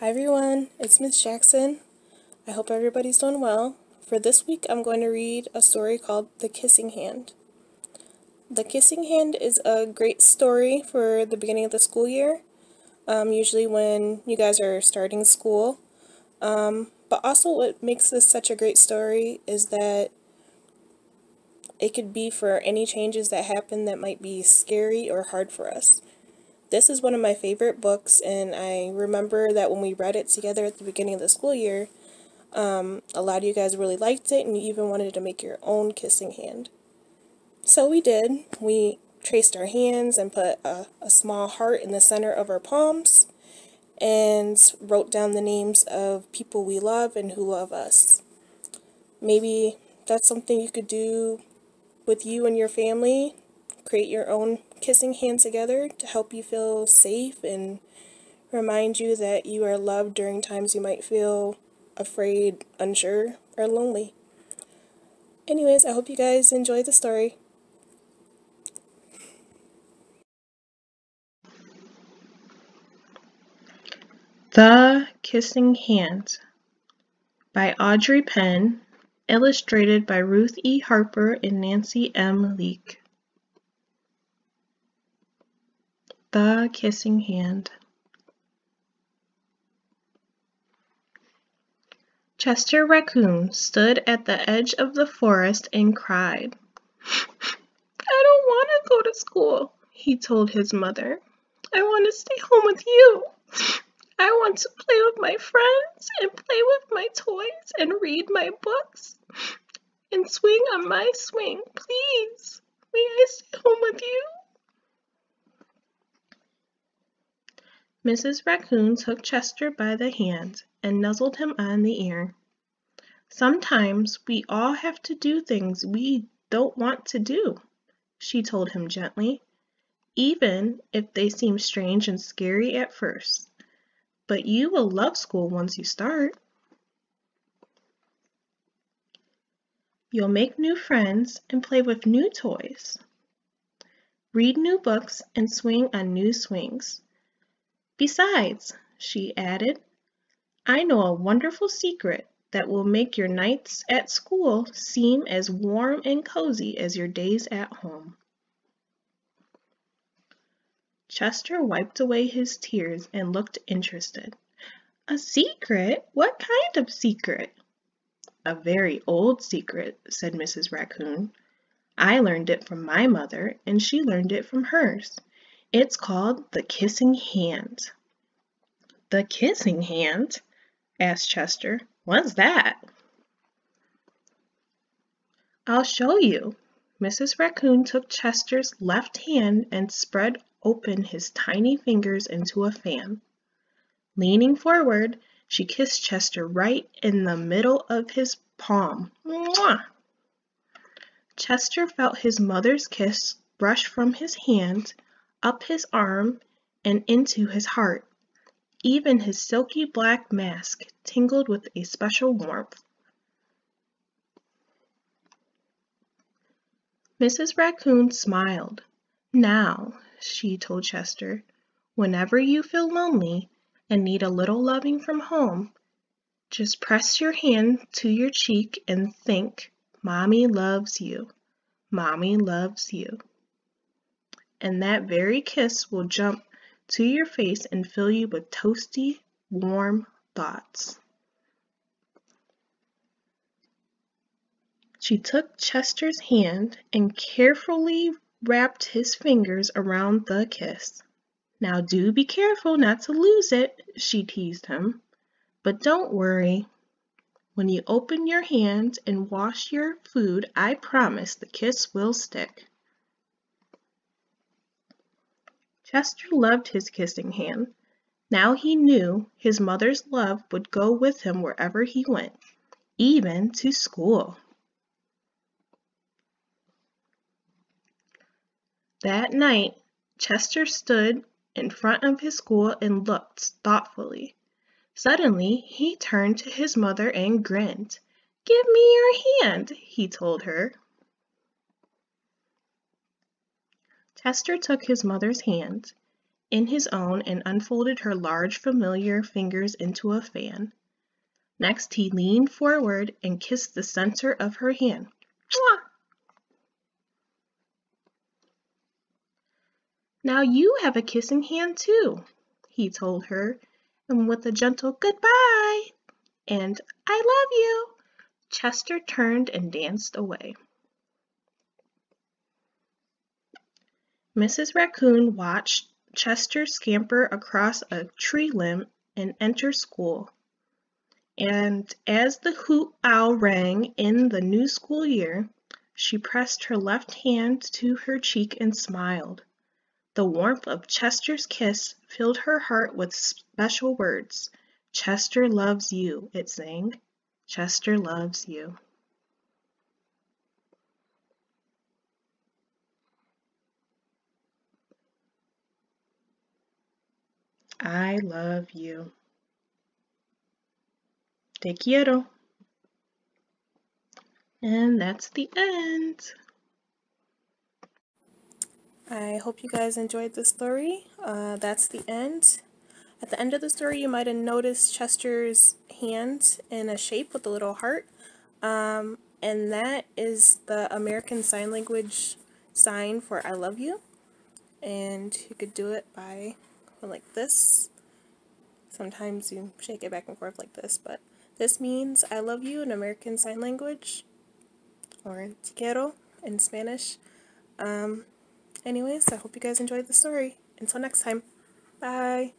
Hi everyone, it's Miss Jackson. I hope everybody's doing well. For this week, I'm going to read a story called The Kissing Hand. The Kissing Hand is a great story for the beginning of the school year, um, usually when you guys are starting school. Um, but also what makes this such a great story is that it could be for any changes that happen that might be scary or hard for us. This is one of my favorite books, and I remember that when we read it together at the beginning of the school year, um, a lot of you guys really liked it, and you even wanted to make your own kissing hand. So we did. We traced our hands and put a, a small heart in the center of our palms and wrote down the names of people we love and who love us. Maybe that's something you could do with you and your family create your own kissing hands together to help you feel safe and remind you that you are loved during times you might feel afraid, unsure, or lonely. Anyways, I hope you guys enjoy the story. The Kissing Hands by Audrey Penn, illustrated by Ruth E. Harper and Nancy M. Leak. The Kissing Hand. Chester Raccoon stood at the edge of the forest and cried. I don't want to go to school, he told his mother. I want to stay home with you. I want to play with my friends and play with my toys and read my books and swing on my swing. Please, may I stay home with you? Mrs. Raccoon took Chester by the hand and nuzzled him on the ear. Sometimes we all have to do things we don't want to do, she told him gently, even if they seem strange and scary at first. But you will love school once you start. You'll make new friends and play with new toys. Read new books and swing on new swings. Besides, she added, I know a wonderful secret that will make your nights at school seem as warm and cozy as your days at home. Chester wiped away his tears and looked interested. A secret? What kind of secret? A very old secret, said Mrs. Raccoon. I learned it from my mother, and she learned it from hers. It's called the kissing hand. The kissing hand? asked Chester. What's that? I'll show you. Mrs. Raccoon took Chester's left hand and spread open his tiny fingers into a fan. Leaning forward, she kissed Chester right in the middle of his palm. Mwah! Chester felt his mother's kiss brush from his hand, up his arm, and into his heart. Even his silky black mask tingled with a special warmth. Mrs. Raccoon smiled. Now, she told Chester, whenever you feel lonely and need a little loving from home, just press your hand to your cheek and think, Mommy loves you. Mommy loves you. And that very kiss will jump to your face and fill you with toasty, warm thoughts. She took Chester's hand and carefully wrapped his fingers around the kiss. Now do be careful not to lose it, she teased him. But don't worry. When you open your hand and wash your food, I promise the kiss will stick. Chester loved his kissing hand. Now he knew his mother's love would go with him wherever he went, even to school. That night, Chester stood in front of his school and looked thoughtfully. Suddenly, he turned to his mother and grinned. Give me your hand, he told her. Chester took his mother's hand. in his own and unfolded her large familiar fingers into a fan. Next, he leaned forward and kissed the center of her hand. Mwah! Now you have a kissing hand too, he told her, and with a gentle goodbye and I love you, Chester turned and danced away. Mrs. Raccoon watched Chester scamper across a tree limb and enter school. And as the hoot owl rang in the new school year, she pressed her left hand to her cheek and smiled. The warmth of Chester's kiss filled her heart with special words. Chester loves you, it sang. Chester loves you. I love you. Te quiero. And that's the end. I hope you guys enjoyed the story. Uh, that's the end. At the end of the story, you might have noticed Chester's hand in a shape with a little heart. Um, and that is the American Sign Language sign for I love you. And you could do it by like this. Sometimes you shake it back and forth like this, but this means I love you in American Sign Language, or te quiero in Spanish. Um, anyways, I hope you guys enjoyed the story. Until next time, bye!